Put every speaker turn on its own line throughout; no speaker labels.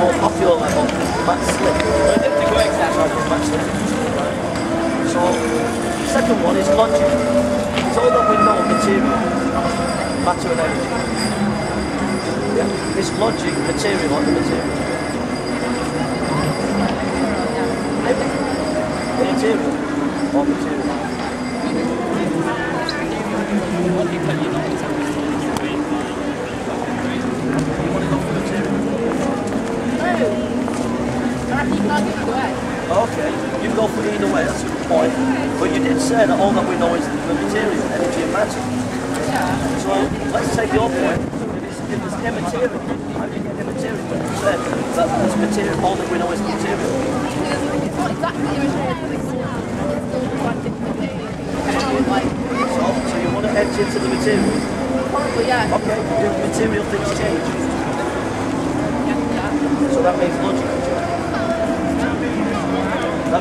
more popular level, Matt Slick. Matt Slick. So, second one is logic. It's all that we material, matter and energy. Yeah. It's logic, material, and the material. Material or material. Okay, you go for either way, that's a good point. But you did say that all that we know is the material, energy and matter. So let's take your point. If it's, if it's immaterial, how do you get immaterial? You said that it's material, all that we know is material. It's not exactly So, so you want to edge into the material? Probably, yeah. Okay, material things change? So that means logic will change. That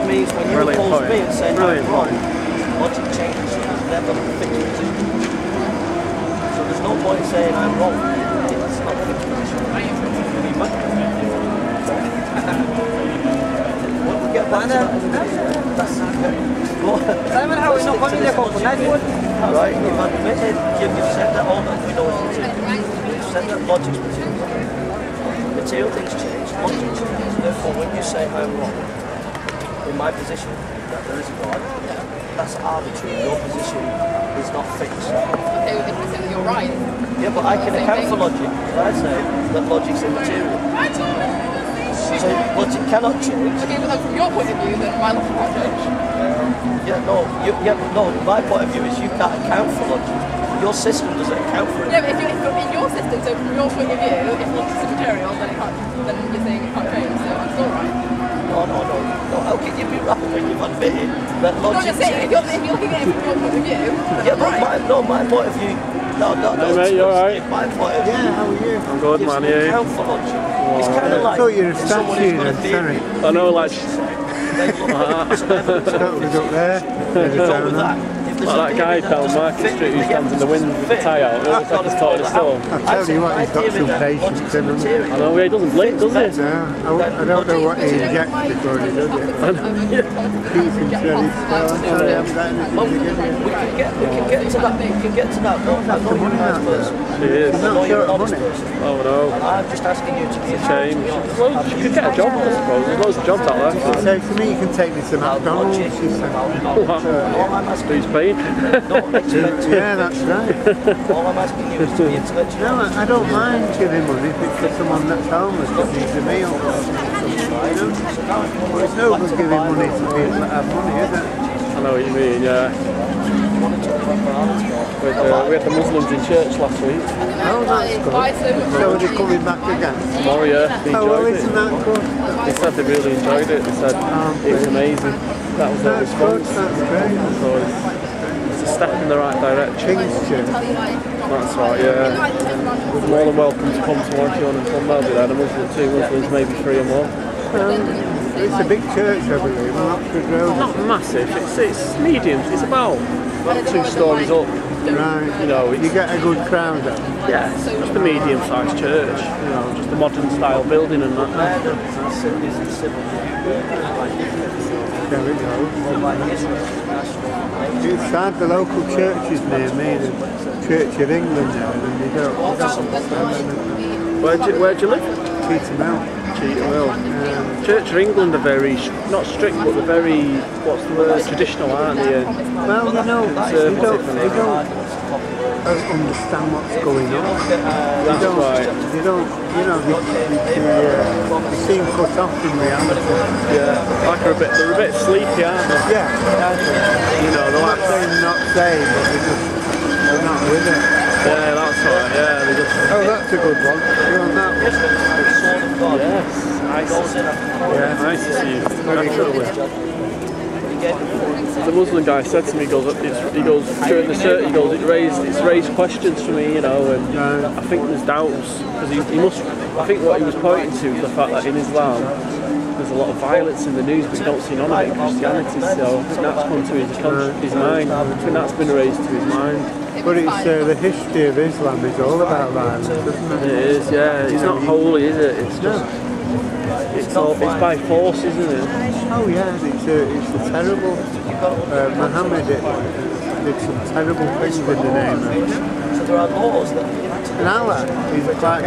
means when you
Brilliant
calls
point.
me and say you're wrong, logic changes so there's never a fixed you. So there's no point saying I'm wrong. It's not a fixed position. Once we get back to that, that's
not coming there for?
Right, you've admitted, you've, you've said that all that we know is You've said that logic's material. Material things change, logic changes, therefore when you say I'm wrong, in my position, that there is a God, that's arbitrary. Your position is not fixed.
Okay, we can say that you're right.
Yeah, but I can account for logic. I say that logic's immaterial. So logic cannot change.
Okay, but from your point of view, then my logic can't change.
Yeah, no, you, yeah, no. My point of view is you can't account for logic. Your system doesn't account for it.
Yeah, but if you're, if in your system, so from your point of view, if is material, then it can't, then you're saying it can't change, so I'm still right.
No, no, no, no. How can you be right when you've admitted that logic
just saying, if
changes?
you're, if you're looking at it from your point of view,
Yeah, but my, no, my point of view. No, no, no.
Hey, mate, you alright?
My point of view.
Yeah, how are you?
I'm good, man.
no
Yeah.
account for logic. It's kind of
I
like
thought you were a
someone who's
statue then,
theory,
sorry.
I know, like,
they look evidence and
That was up there. There's a
with that. If there's
like that guy down Market Street who stands in the wind with the tie out. Looks like
I've
he's
got
caught in a storm.
I tell you what, he's got some patience
logic's
in him.
I know, he doesn't blink, does he?
No, I, I don't know what he injects before he does it. Keeps him steady still. I'm sorry, I haven't got
Well,
anything
we
to give you.
can get, we can get to that. We can get to that. No, I know you're a nice person.
He is.
I know you're
money.
Oh no.
And I'm just asking you to be a
Change. Well, you could get a job, I suppose. There's loads of jobs out there.
So to me, you can take me to
About
McDonald's.
logic,
She said.
about
Wow.
All I'm asking
Who's paying?
Don't expect.
Yeah, that's right.
All I'm asking you is to be intellectual.
No, I I don't mind giving money if it's for someone that's homeless that needs a meal. You know? Well, it's no good giving money to people that have money, is it?
I know what you mean, yeah. With, uh, we had the Muslims in church last week.
Oh, that's
Why
good.
so
So are coming back again?
Tomorrow, yeah, they
Oh, well,
enjoyed
isn't that good?
They said they really enjoyed it. They said it was amazing. That was their
That's good,
response.
that's great.
So it's, it's a step in the right direction. That's right, yeah. More than welcome to come to one if you want come. They'll be there. The two Muslims, maybe three or more.
Um, it's a big church, I believe, on Oxford Road.
Not massive. It's it's medium. It's about about two stories up.
Right.
You know,
You get a good crowd up.
yeah, just a medium-sized church. You know, just a modern-style building and that.
There we go. Sad the local churches near me, the Church of England now, and they
Where do you, where do you live?
Cheetham
Hill.
Um,
Church of England are very, not strict, but they're very, what's the word, traditional, aren't they?
Well, you know, they
conservative
don't, don't understand what's going on. They
That's
don't,
right.
they don't, you know, they, they, they, uh, they seem cut off from reality.
Yeah, like they're a bit, they're a bit sleepy, aren't they?
Yeah.
You know, they're like,
saying not saying, but they just, they're not with it.
yeah, that's right, yeah, they just,
Oh, that's a good one. You on that one?
yes, ISIS. Yeah, ISIS you, naturally. The Muslim guy said to me, he goes, he goes during the cert, he goes, it raised, it's raised questions for me, you know, and
Right.
I think there's doubts because he, he must. I think what he was pointing to is the fact that in Islam there's a lot of violence in the news, but you don't see none of it in Christianity. So that's come to his, his mind. I think that's been raised to his mind.
But it's uh, the history of Islam is all about violence, isn't
It
it?
is, yeah. It's not holy, is it? It's just It's, all, it's by force, isn't it?
Oh yeah, it's a, it's a terrible.
You've got to
Uh, Muhammad did, did some terrible things in the name of
So there are laws that
And Allah is quite